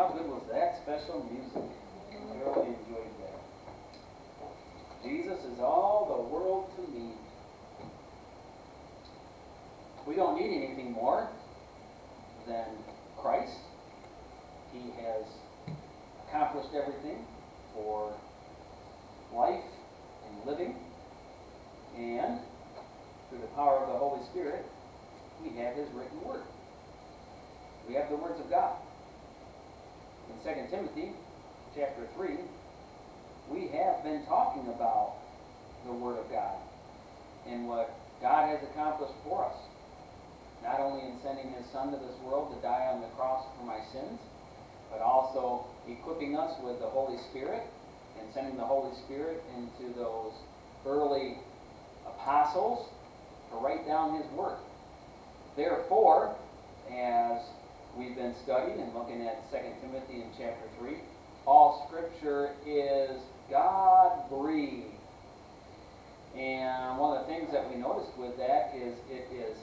How good was that special music? I really enjoyed that. Jesus is all the world to me. We don't need anything more than Christ. He has accomplished everything for life and living. And through the power of the Holy Spirit, we have His written word. We have the words of God. In 2 Timothy chapter 3, we have been talking about the Word of God and what God has accomplished for us. Not only in sending His Son to this world to die on the cross for my sins, but also equipping us with the Holy Spirit and sending the Holy Spirit into those early apostles to write down His Word. Therefore, as we've been studying and looking at 2 Timothy in chapter 3, all Scripture is God breathed. And one of the things that we noticed with that is it is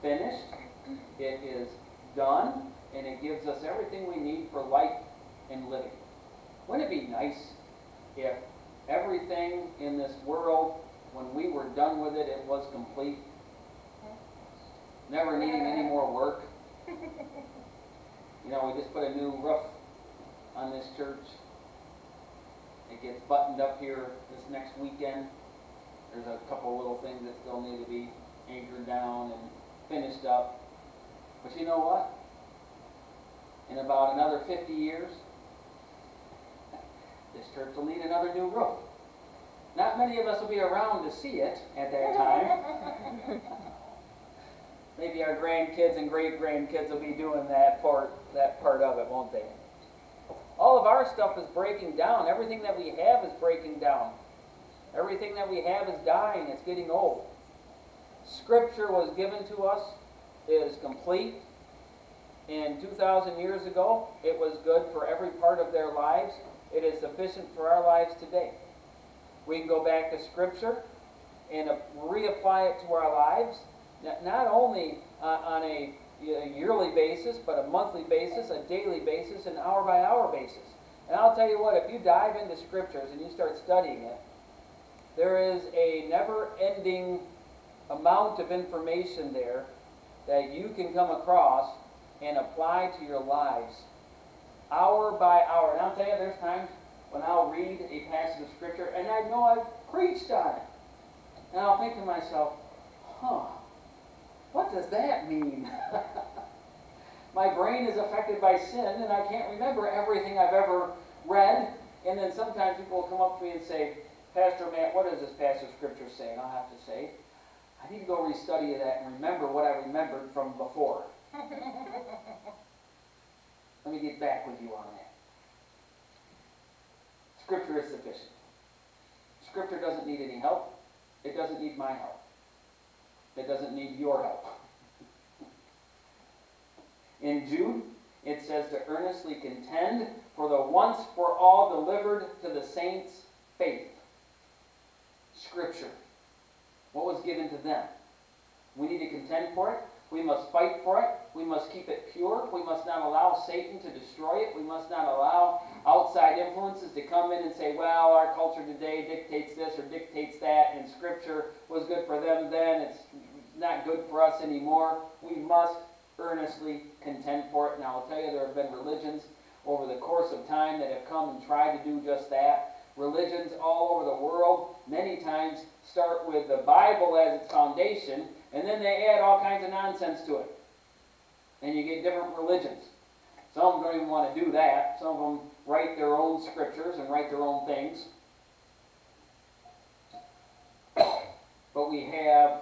finished, it is done, and it gives us everything we need for life and living. Wouldn't it be nice if everything in this world, when we were done with it, it was complete? Never needing any more work. You know, we just put a new roof on this church. It gets buttoned up here this next weekend. There's a couple little things that still need to be anchored down and finished up. But you know what? In about another 50 years, this church will need another new roof. Not many of us will be around to see it at that time. Maybe our grandkids and great grandkids will be doing that part, that part of it, won't they? All of our stuff is breaking down. Everything that we have is breaking down. Everything that we have is dying. It's getting old. Scripture was given to us. It is complete. And 2,000 years ago, it was good for every part of their lives. It is sufficient for our lives today. We can go back to Scripture and reapply it to our lives, not only uh, on a yearly basis, but a monthly basis, a daily basis, an hour by hour basis. And I'll tell you what, if you dive into Scriptures and you start studying it, there is a never ending amount of information there that you can come across and apply to your lives hour by hour. And I'll tell you, there's times when I'll read a passage of Scripture and I know I've preached on it. And I'll think to myself, huh, what does that mean? My brain is affected by sin and I can't remember everything I've ever read. And then sometimes people will come up to me and say, Pastor Matt, what does this passage of Scripture say? And I'll have to say, I need to go restudy that and remember what I remembered from before. Let me get back with you on that. Scripture is sufficient. Scripture doesn't need any help. It doesn't need my help. It doesn't need your help. In Jude, it says to earnestly contend for the once for all delivered to the saints faith. Scripture. What was given to them? We need to contend for it. We must fight for it. We must keep it pure. We must not allow Satan to destroy it. We must not allow outside influences to come in and say, well, our culture today dictates this or dictates that, and Scripture was good for them then. It's not good for us anymore. We must earnestly contend for it. Now, I'll tell you, there have been religions over the course of time that have come and tried to do just that. Religions all over the world many times start with the Bible as its foundation and then they add all kinds of nonsense to it. And you get different religions. Some don't even want to do that. Some of them write their own scriptures and write their own things. but we have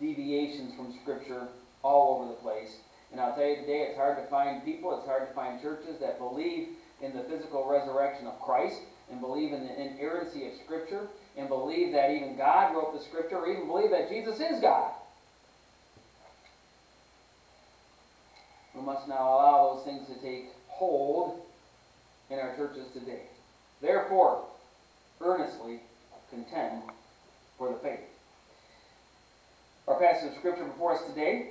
deviations from Scripture all over the place. And I'll tell you today, it's hard to find people, it's hard to find churches that believe in the physical resurrection of Christ and believe in the inerrancy of Scripture and believe that even God wrote the scripture or even believe that Jesus is God. We must now allow those things to take hold in our churches today. Therefore, earnestly contend for the faith. Our passage of scripture before us today,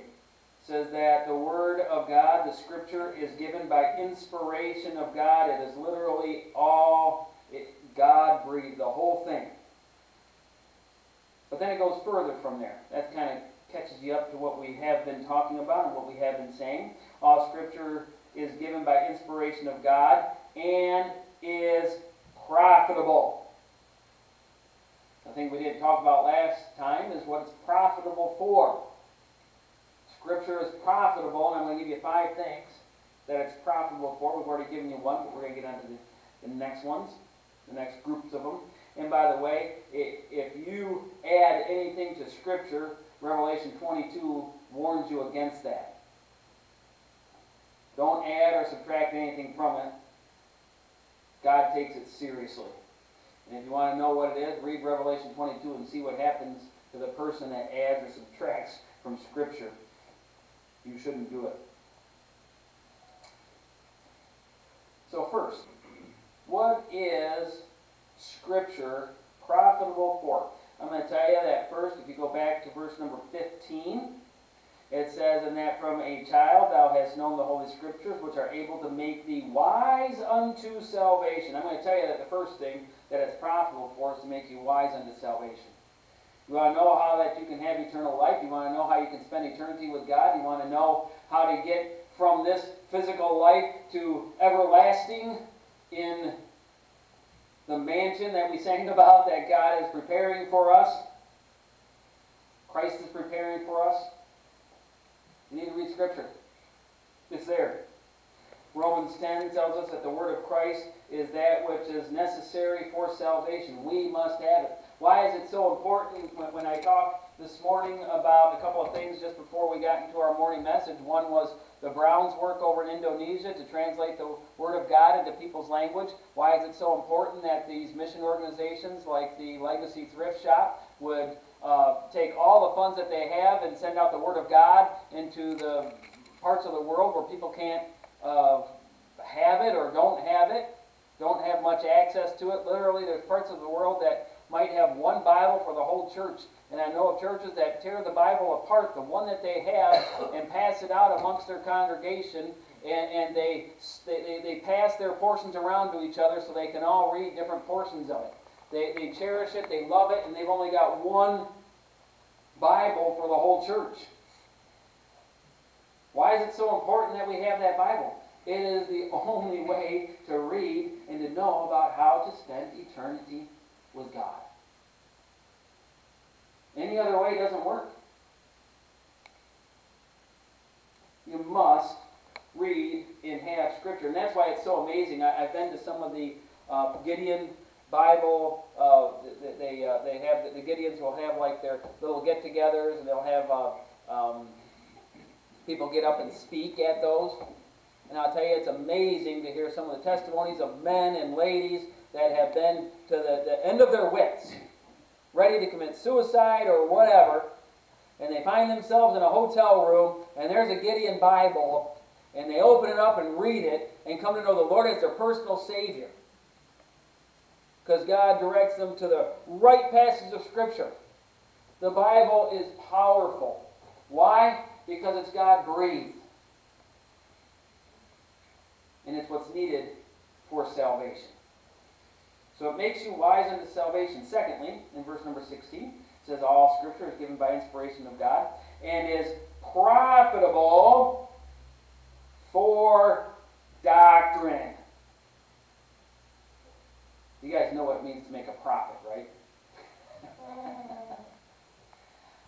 says that the Word of God, the Scripture, is given by inspiration of God. It is literally all it, God breathed, the whole thing. But then it goes further from there. That kind of catches you up to what we have been talking about and what we have been saying. All Scripture is given by inspiration of God and is profitable. The thing we didn't talk about last time is what it's profitable for. Scripture is profitable, and I'm going to give you five things that it's profitable for. We've already given you one, but we're going to get on to the, the next ones, the next groups of them. And by the way, if you add anything to Scripture, Revelation 22 warns you against that. Don't add or subtract anything from it. God takes it seriously. And if you want to know what it is, read Revelation 22 and see what happens to the person that adds or subtracts from Scripture you shouldn't do it. So first, what is Scripture profitable for? I'm going to tell you that first, if you go back to verse number 15, it says, And that from a child thou hast known the Holy Scriptures, which are able to make thee wise unto salvation. I'm going to tell you that the first thing that it's profitable for is to make you wise unto salvation. You want to know how that you can have eternal life. You want to know how you can spend eternity with God. You want to know how to get from this physical life to everlasting in the mansion that we sang about that God is preparing for us. Christ is preparing for us. You need to read Scripture. It's there. Romans 10 tells us that the word of Christ is that which is necessary for salvation. We must have it. Why is it so important? When, I talked this morning about a couple of things just before we got into our morning message, one was the Browns' work over in Indonesia to translate the Word of God into people's language. Why is it so important that these mission organizations like the Legacy Thrift Shop would uh, take all the funds that they have and send out the Word of God into the parts of the world where people can't uh, have it or don't have it, don't have much access to it. Literally, there's parts of the world that might have one Bible for the whole church. And I know of churches that tear the Bible apart, the one that they have, and pass it out amongst their congregation. And, and they, they, they pass their portions around to each other so they can all read different portions of it. They, they cherish it, they love it, and they've only got one Bible for the whole church. Why is it so important that we have that Bible? It is the only way to read and to know about how to spend eternity with God. Any other way doesn't work. You must read and have Scripture. And that's why it's so amazing. I, have been to some of the uh, Gideon Bible. Uh, they, uh, they have the Gideons will have like their little get-togethers, and they'll have uh, um, people get up and speak at those. And I'll tell you, it's amazing to hear some of the testimonies of men and ladies that have been to the, the end of their wits, ready to commit suicide or whatever, and they find themselves in a hotel room, and there's a Gideon Bible, and they open it up and read it, and come to know the Lord as their personal Savior. Because God directs them to the right passage of Scripture. The Bible is powerful. Why? Because it's God breathed. And it's what's needed for salvation. So it makes you wise unto salvation. Secondly, in verse number 16, it says, All scripture is given by inspiration of God and is profitable for doctrine. You guys know what it means to make a profit, right?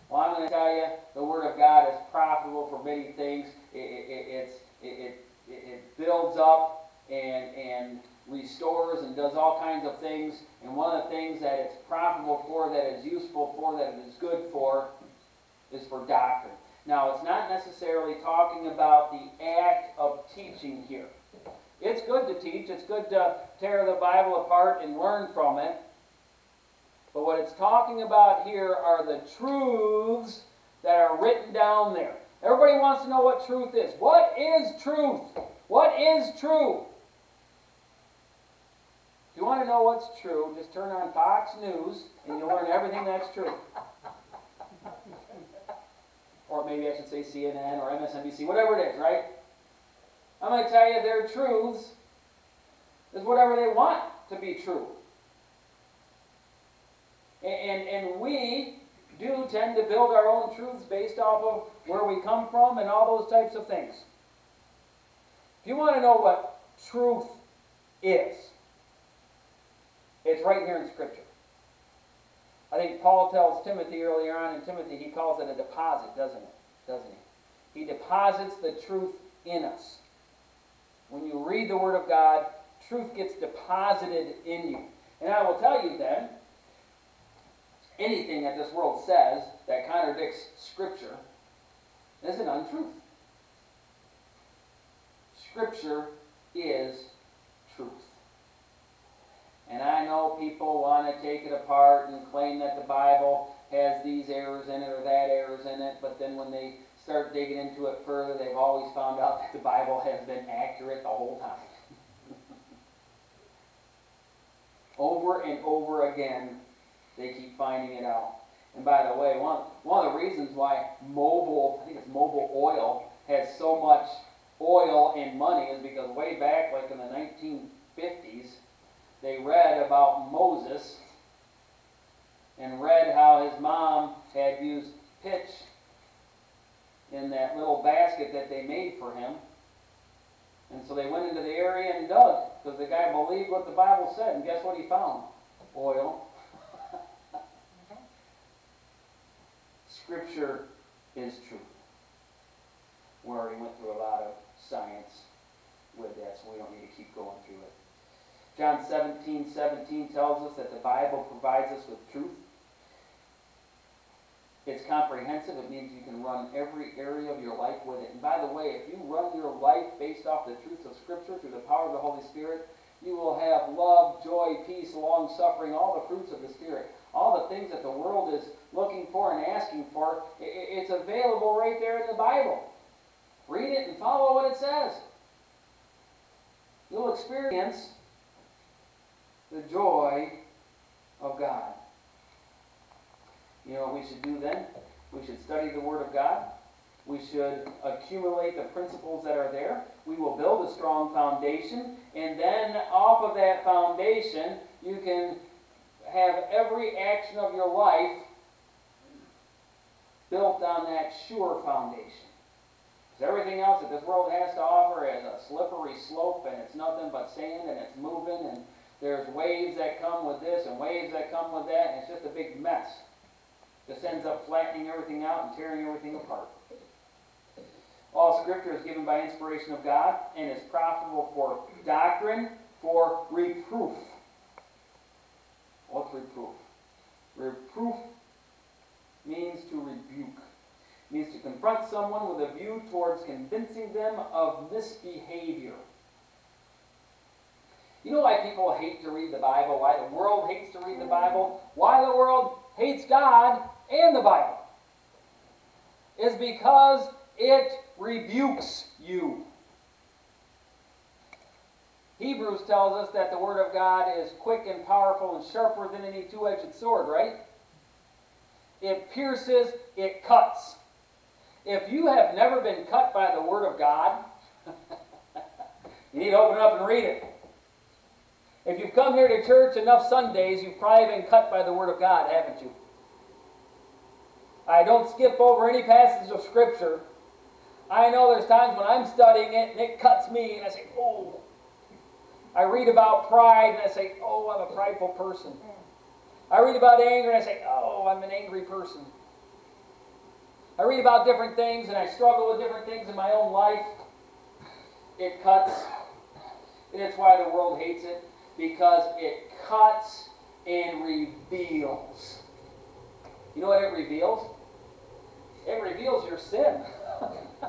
well, I'm going to tell you, the Word of God is profitable for many things. It, it, it, it, it builds up and, and restores and does all kinds of things. And one of the things that it's profitable for, that it's useful for, that it is good for, is for doctrine. Now, it's not necessarily talking about the act of teaching here. It's good to teach. It's good to tear the Bible apart and learn from it. But what it's talking about here are the truths that are written down there. Everybody wants to know what truth is. What is truth? What is true? You want to know what's true, just turn on Fox News and you'll learn everything that's true. Or maybe I should say CNN or MSNBC, whatever it is, right? I'm going to tell you their truths is whatever they want to be true. And, and, and we do tend to build our own truths based off of where we come from and all those types of things. If you want to know what truth is, it's right here in Scripture. I think Paul tells Timothy earlier on in Timothy, he calls it a deposit, doesn't it? Doesn't he? He deposits the truth in us. When you read the Word of God, truth gets deposited in you. And I will tell you then, anything that this world says that contradicts Scripture is an untruth. Scripture is truth. And I know people want to take it apart and claim that the Bible has these errors in it or that errors in it, but then when they start digging into it further, they've always found out that the Bible has been accurate the whole time. over and over again, they keep finding it out. And by the way, one, one of the reasons why Mobil, I think it's Mobil Oil, has so much oil and money is because way back, like in the 1950s, they read about Moses and read how his mom had used pitch in that little basket that they made for him. And so they went into the area and dug because the guy believed what the Bible said. And guess what he found? Oil. Scripture is truth. We already went through a lot of science with that, so we don't need to keep going through it. John 17, 17 tells us that the Bible provides us with truth. It's comprehensive. It means you can run every area of your life with it. And by the way, if you run your life based off the truth of Scripture through the power of the Holy Spirit, you will have love, joy, peace, long suffering, all the fruits of the Spirit. All the things that the world is looking for and asking for, it's available right there in the Bible. Read it and follow what it says. You'll experience the joy of God. You know what we should do then? We should study the Word of God. We should accumulate the principles that are there. We will build a strong foundation. And then, off of that foundation, you can have every action of your life built on that sure foundation. Because everything else that this world has to offer is a slippery slope, and it's nothing but sand, and it's moving, and there's waves that come with this and waves that come with that, and it's just a big mess. Just ends up flattening everything out and tearing everything apart. All Scripture is given by inspiration of God and is profitable for doctrine, for reproof. What's reproof? Reproof means to rebuke. It means to confront someone with a view towards convincing them of misbehavior. You know why people hate to read the Bible? Why the world hates to read the Bible? Why the world hates God and the Bible? Is because it rebukes you. Hebrews tells us that the Word of God is quick and powerful and sharper than any two edged sword, right? It pierces, it cuts. If you have never been cut by the Word of God, you need to open it up and read it. If you've come here to church enough Sundays, you've probably been cut by the Word of God, haven't you? I don't skip over any passage of Scripture. I know there's times when I'm studying it and it cuts me and I say, oh. I read about pride and I say, oh, I'm a prideful person. I read about anger and I say, oh, I'm an angry person. I read about different things and I struggle with different things in my own life. It cuts. And it's why the world hates it because it cuts and reveals. You know what it reveals? It reveals your sin.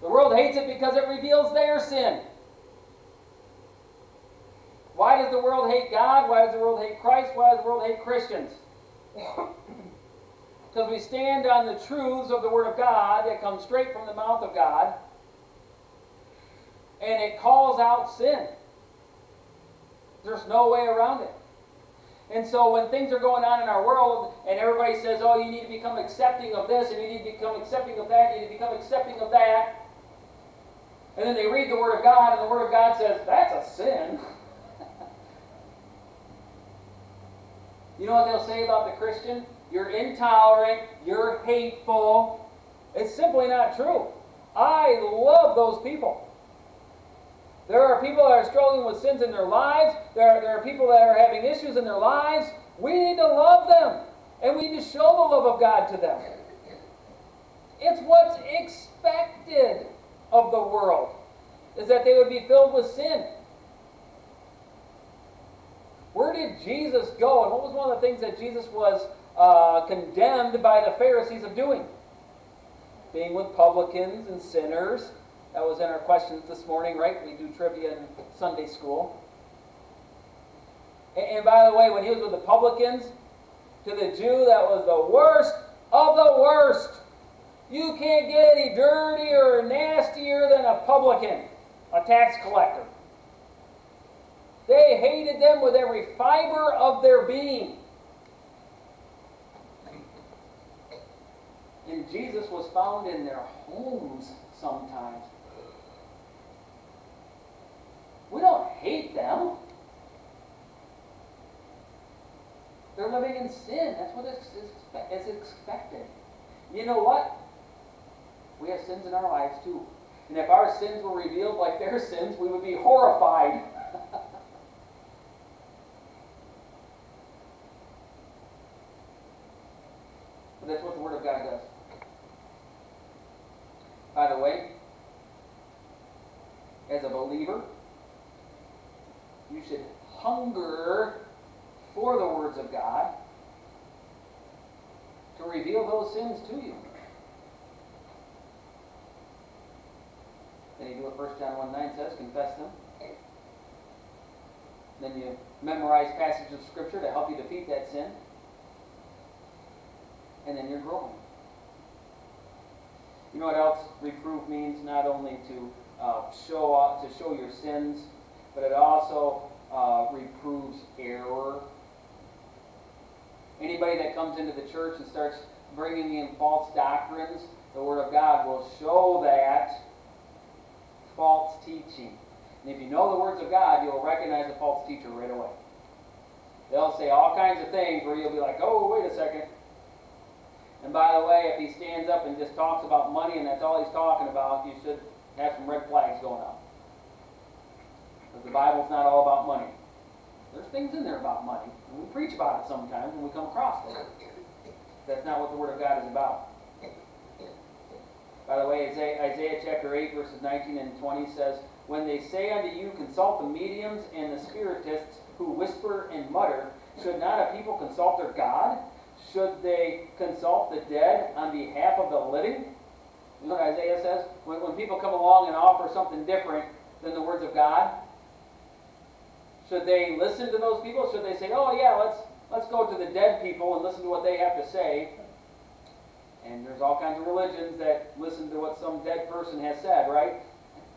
the world hates it because it reveals their sin. Why does the world hate God? Why does the world hate Christ? Why does the world hate Christians? because we stand on the truths of the Word of God that come straight from the mouth of God, and it calls out sin. There's no way around it. And so when things are going on in our world and everybody says, oh, you need to become accepting of this and you need to become accepting of that, and you need to become accepting of that. And then they read the Word of God and the Word of God says, that's a sin. you know what they'll say about the Christian? You're intolerant, you're hateful. It's simply not true. I love those people. There are people that are struggling with sins in their lives. There are, there are people that are having issues in their lives. We need to love them. And we need to show the love of God to them. It's what's expected of the world, is that they would be filled with sin. Where did Jesus go? And what was one of the things that Jesus was uh, condemned by the Pharisees of doing? Being with publicans and sinners that was in our questions this morning, right? We do trivia in Sunday school. And, and by the way, when he was with the publicans, to the Jew, that was the worst of the worst. You can't get any dirtier or nastier than a publican, a tax collector. They hated them with every fiber of their being. And Jesus was found in their homes sometimes. We don't hate them. They're living in sin. That's what is expected. You know what? We have sins in our lives too. And if our sins were revealed like their sins, we would be horrified. but that's what the Word of God does. By the way, as a believer, should hunger for the words of God to reveal those sins to you. Then you do what 1 John 1 9 says, confess them. Then you memorize passages of Scripture to help you defeat that sin. And then you're growing. You know what else reproof means? Not only to uh, show to show your sins, but it also uh, reproves error. Anybody that comes into the church and starts bringing in false doctrines, the Word of God will show that false teaching. And if you know the words of God, you'll recognize a false teacher right away. They'll say all kinds of things where you'll be like, oh, wait a second. And by the way, if he stands up and just talks about money and that's all he's talking about, you should have some red flags going up. Because the Bible's not all about money. There's things in there about money. And we preach about it sometimes when we come across it. That's not what the Word of God is about. By the way, Isaiah, Isaiah chapter 8, verses 19 and 20 says, When they say unto you, Consult the mediums and the spiritists who whisper and mutter, should not a people consult their God? Should they consult the dead on behalf of the living? You know what Isaiah says? When, when people come along and offer something different than the words of God, should they listen to those people? Should they say, oh yeah, let's, let's go to the dead people and listen to what they have to say? And there's all kinds of religions that listen to what some dead person has said, right?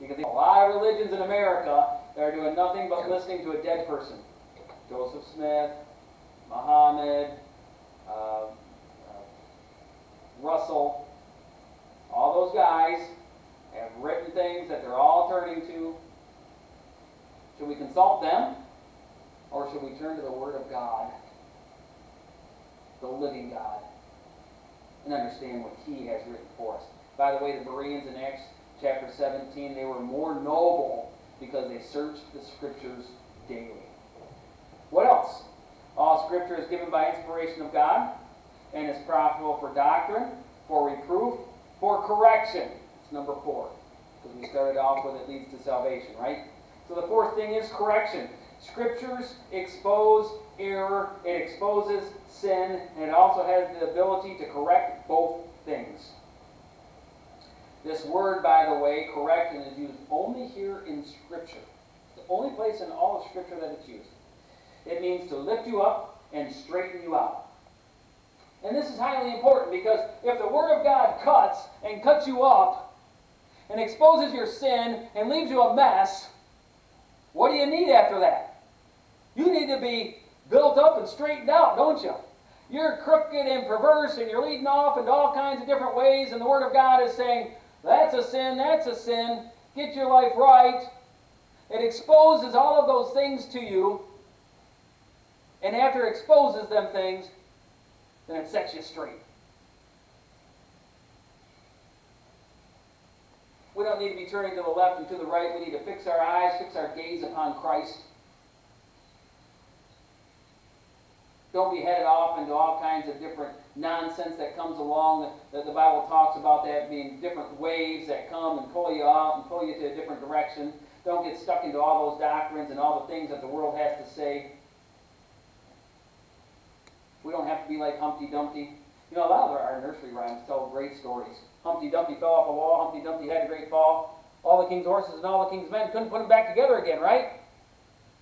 you because there's a lot of religions in America that are doing nothing but listening to a dead person. Joseph Smith, Muhammad, uh, uh, Russell, all those guys have written things that they're all turning to. Should we consult them? Or should we turn to the Word of God, the living God, and understand what He has written for us? By the way, the Bereans in Acts chapter 17, they were more noble because they searched the Scriptures daily. What else? All Scripture is given by inspiration of God and is profitable for doctrine, for reproof, for correction. It's number four. Because we started off with it leads to salvation, right? So the fourth thing is correction. Scriptures expose error, it exposes sin, and it also has the ability to correct both things. This word, by the way, correction, is used only here in Scripture. It's the only place in all of Scripture that it's used. It means to lift you up and straighten you out. And this is highly important because if the Word of God cuts and cuts you up and exposes your sin and leaves you a mess, what do you need after that? You need to be built up and straightened out, don't you? You're crooked and perverse and you're leading off into all kinds of different ways, and the Word of God is saying, that's a sin, that's a sin, get your life right. It exposes all of those things to you, and after it exposes them things, then it sets you straight. We don't need to be turning to the left and to the right. We need to fix our eyes, fix our gaze upon Christ. Don't be headed off into all kinds of different nonsense that comes along. That the Bible talks about that being different waves that come and pull you out and pull you to a different direction. Don't get stuck into all those doctrines and all the things that the world has to say. We don't have to be like Humpty Dumpty. You know, a lot of our nursery rhymes tell great stories. Humpty Dumpty fell off a wall. Humpty Dumpty had a great fall. All the king's horses and all the king's men couldn't put them back together again, right?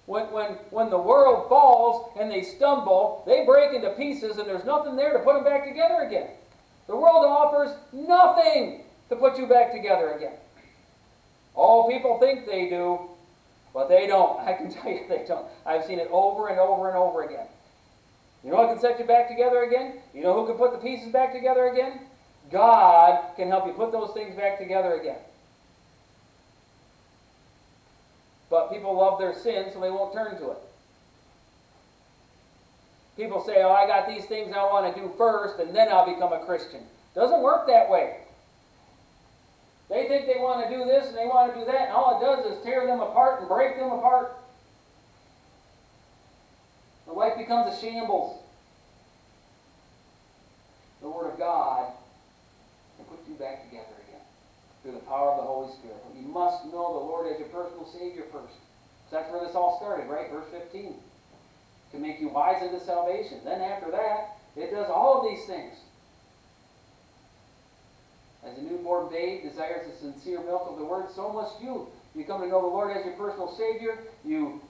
When, when, when the world falls and they stumble, they break into pieces and there's nothing there to put them back together again. The world offers nothing to put you back together again. All people think they do, but they don't. I can tell you they don't. I've seen it over and over and over again. You know what can set you back together again? You know who can put the pieces back together again? God can help you put those things back together again. But people love their sin, so they won't turn to it. People say, oh, I got these things I want to do first, and then I'll become a Christian. Doesn't work that way. They think they want to do this and they want to do that, and all it does is tear them apart and break them apart. The life becomes a shambles. The Word of God can put you back together again through the power of the Holy Spirit. But you must know the Lord as your personal Savior first. That's where this all started, right? Verse 15. To make you wise unto salvation. Then after that, it does all of these things. As a newborn babe desires the sincere milk of the Word, so must you. You come to know the Lord as your personal Savior. You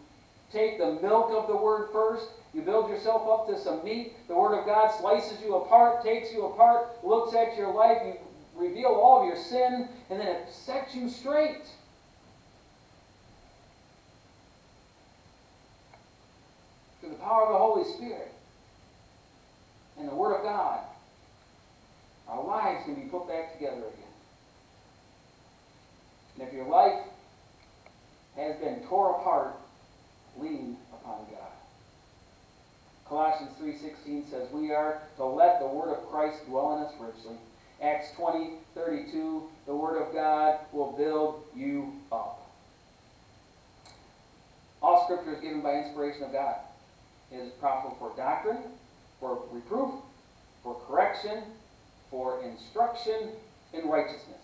take the milk of the Word first. You build yourself up to some meat. The Word of God slices you apart, takes you apart, looks at your life. You reveal all of your sin, and then it sets you straight. Through the power of the Holy Spirit and the Word of God, our lives can be put back together again. And if your life has been tore apart, lean upon God. Colossians 3.16 says, We are to let the word of Christ dwell in us richly Acts 20, 32, the Word of God will build you up. All Scripture is given by inspiration of God. It is profitable for doctrine, for reproof, for correction, for instruction in righteousness.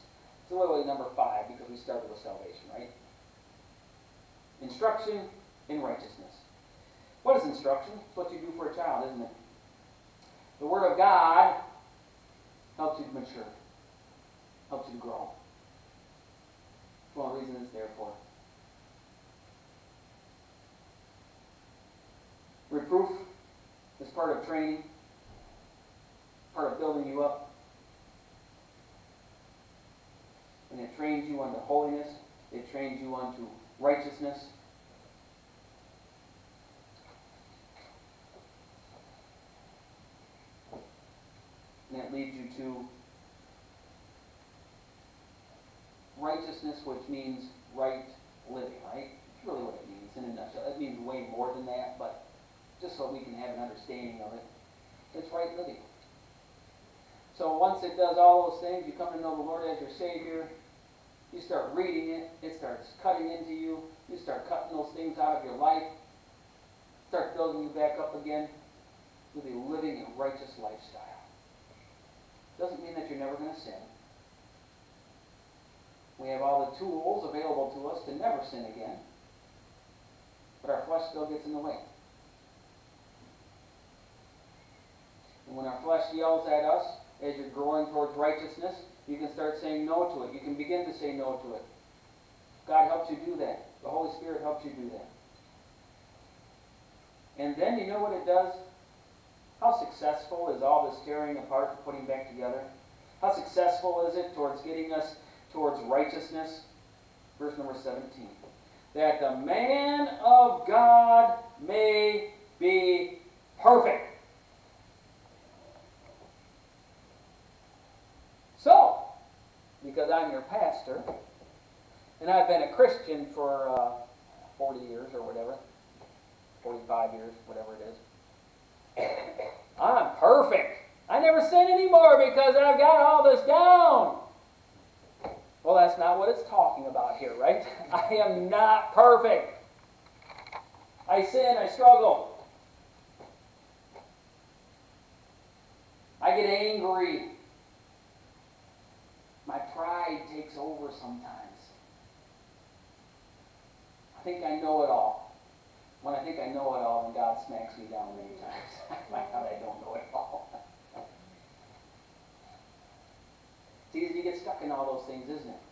So literally number five because we started with salvation, right? Instruction in righteousness. What is instruction? It's what you do for a child, isn't it? The Word of God helps you to mature, helps you to grow. That's one reason it's there for. Reproof is part of training, part of building you up. And it trains you unto holiness, it trains you unto righteousness. And it leads you to righteousness, which means right living, right? It's really what it means in a nutshell. It means way more than that, but just so we can have an understanding of it, it's right living. So once it does all those things, you come to know the Lord as your Savior, you start reading it, it starts cutting into you, you start cutting those things out of your life, start building you back up again with a living and righteous lifestyle. Doesn't mean that you're never going to sin. We have all the tools available to us to never sin again. But our flesh still gets in the way. And when our flesh yells at us as you're growing towards righteousness, you can start saying no to it. You can begin to say no to it. God helps you do that. The Holy Spirit helps you do that. And then you know what it does? How successful is all this tearing apart and putting back together? How successful is it towards getting us towards righteousness? Verse number 17. That the man of God may be perfect. So, because I'm your pastor, and I've been a Christian for uh, 40 years or whatever, 45 years, whatever it is, I'm perfect. I never sin anymore because I've got all this down. Well, that's not what it's talking about here, right? I am not perfect. I sin, I struggle. I get angry. My pride takes over sometimes. I think I know it all. When I think I know it all, and God smacks me down many times. I find out I don't know it all. it's easy to get stuck in all those things, isn't it?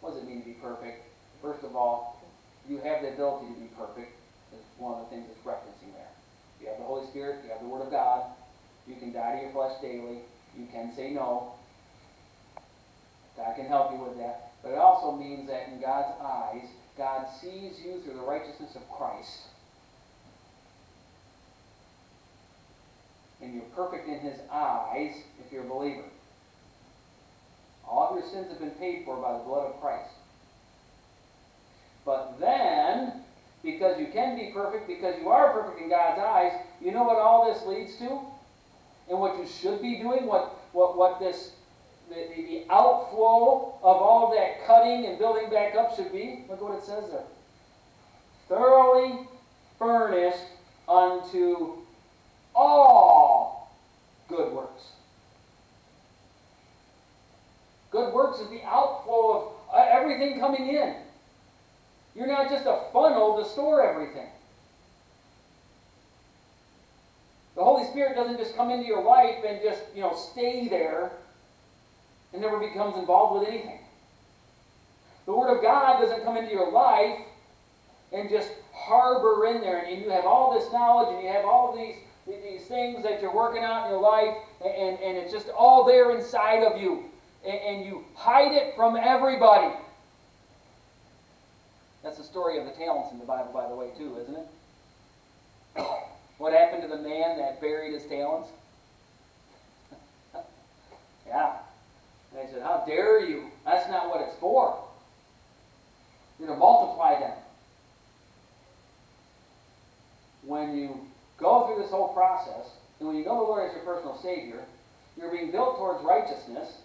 What does it mean to be perfect? First of all, you have the ability to be perfect. Is one of the things it's referencing there. You have the Holy Spirit, you have the Word of God. You can die to your flesh daily. You can say no. God can help you with that. But it also means that in God's eyes, God sees you through the righteousness of Christ. And you're perfect in His eyes if you're a believer. All of your sins have been paid for by the blood of Christ. But then, because you can be perfect, because you are perfect in God's eyes, you know what all this leads to? And what you should be doing, what, what, what this the, the, the outflow of all that cutting and building back up should be. Look what it says there. Thoroughly furnished unto all good works. Good works is the outflow of uh, everything coming in. You're not just a funnel to store everything. The Holy Spirit doesn't just come into your life and just, you know, stay there and never becomes involved with anything. The Word of God doesn't come into your life and just harbor in there, and you have all this knowledge and you have all these, these things that you're working out in your life, and, and it's just all there inside of you, and, and you hide it from everybody. That's the story of the talents in the Bible, by the way, too, isn't it? what happened to the man that buried his talents? yeah, and they said, How dare you? That's not what it's for. You're to multiply them. When you go through this whole process, and when you know the Lord as your personal Savior, you're being built towards righteousness.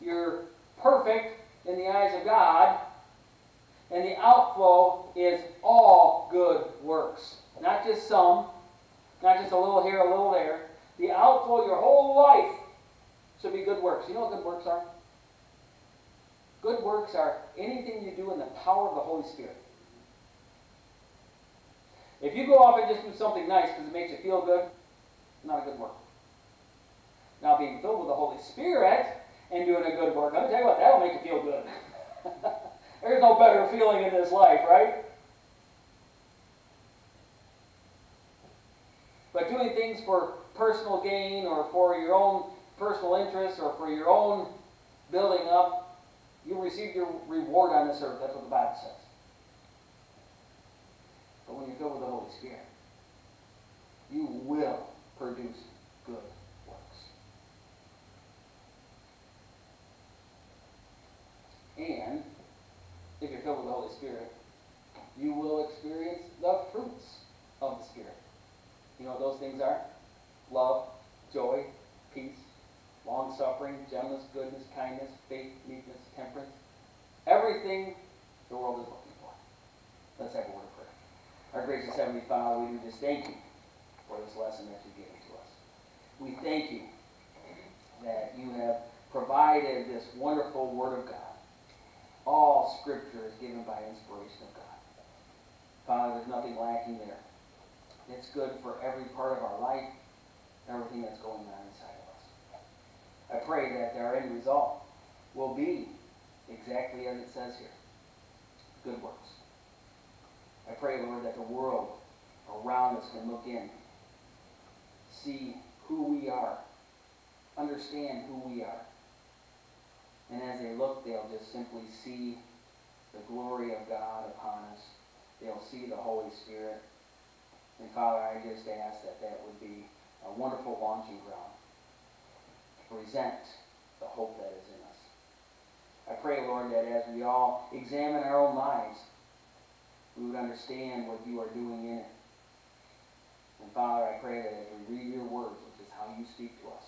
You're perfect in the eyes of God. And the outflow is all good works. Not just some, not just a little here, a little there. The outflow, your whole life should be good works. You know what good works are? Good works are anything you do in the power of the Holy Spirit. If you go off and just do something nice because it makes you feel good, not a good work. Now, being filled with the Holy Spirit and doing a good work, let me tell you what, that'll make you feel good. There's no better feeling in this life, right? But doing things for personal gain or for your own personal interests or for your own building up, you'll receive your reward on this earth. That's what the Bible says. But when you're filled with the Holy Spirit, you will produce good works. And if you're filled with the Holy Spirit, you will experience the fruits of the Spirit. You know what those things are? Love, joy, peace, long suffering, gentleness, goodness, kindness, faith, meekness, temperance. Everything the world is looking for. Let's have a word of prayer. Our gracious Heavenly Father, we do just thank you for this lesson that you've given to us. We thank you that you have provided this wonderful Word of God. All Scripture is given by inspiration of God. Father, there's nothing lacking there. It's good for every part of our life, everything that's going on inside. I pray that their end result will be exactly as it says here good works. I pray, Lord, that the world around us can look in, see who we are, understand who we are. And as they look, they'll just simply see the glory of God upon us. They'll see the Holy Spirit. And Father, I just ask that that would be a wonderful launching ground present the hope that is in us. I pray, Lord, that as we all examine our own lives, we would understand what you are doing in it. And Father, I pray that as we read your words, which is how you speak to us,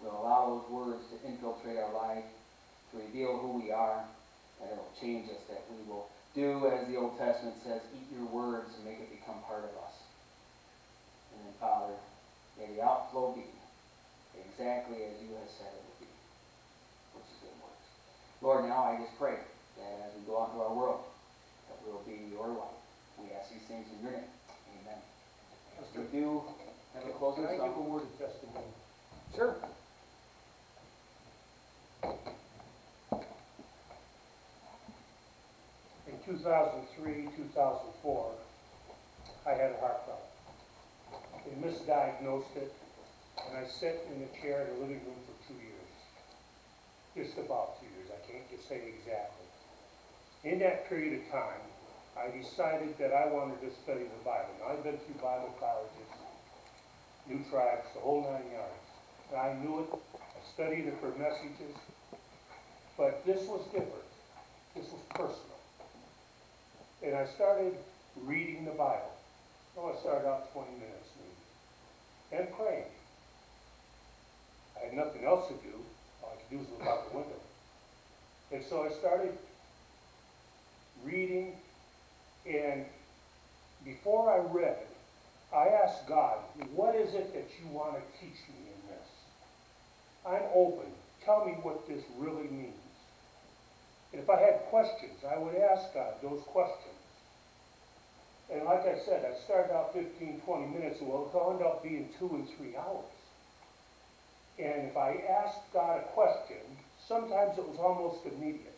we'll allow those words to infiltrate our life, to reveal who we are, and it'll change us, that we will do as the Old Testament says, eat your words and make it become part of us. And then, Father, may the outflow be exactly as you have said it would be, which is good words. Lord, now I just pray that as we go out into our world, that we will be your light. We ask these things in your name. Amen. Would you have a closing Can I give a word of testimony? Sure. In 2003, 2004, I had a heart problem. They misdiagnosed it, and I sat in a chair in the living room for two years. Just about two years, I can't just say exactly. In that period of time, I decided that I wanted to study the Bible. Now, I've been through Bible colleges, New Tribes, the whole nine yards. And I knew it, I studied it for messages, but this was different. This was personal. And I started reading the Bible. Well, I started out 20 minutes maybe, and praying. I had nothing else to do. All I could do was look out the window. And so I started reading, and before I read, I asked God, what is it that you want to teach me in this? I'm open. Tell me what this really means. And if I had questions, I would ask God those questions. And like I said, I started out 15, 20 minutes, well, it wound up being two and three hours. And if I asked God a question, sometimes it was almost immediate.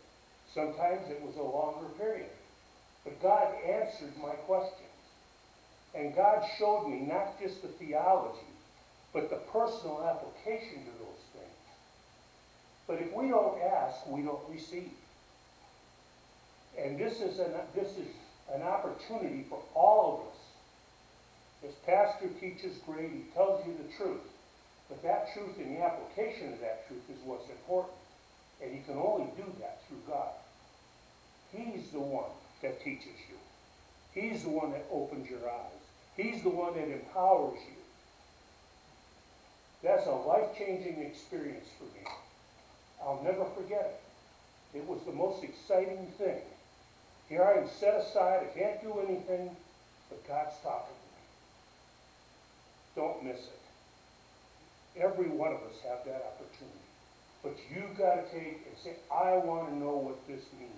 Sometimes it was a longer period. But God answered my questions. And God showed me not just the theology, but the personal application to those things. But if we don't ask, we don't receive. And this is an, this is an opportunity for all of us. This pastor teaches great, he tells you the truth. But that truth and the application of that truth is what's important. And you can only do that through God. He's the one that teaches you. He's the one that opens your eyes. He's the one that empowers you. That's a life-changing experience for me. I'll never forget it. It was the most exciting thing. Here I am set aside, I can't do anything, but God's talking to me. Don't miss it. Every one of us have that opportunity. But you've got to take and say, I want to know what this means.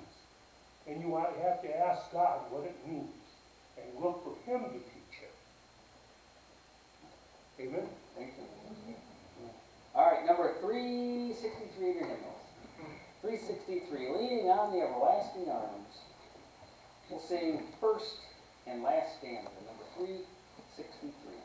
And you have to ask God what it means and look for Him to teach it. Amen? Thank you. All right, number 363 in your hymnals. 363, leaning on the everlasting arms. We'll sing first and last stanza, number 363.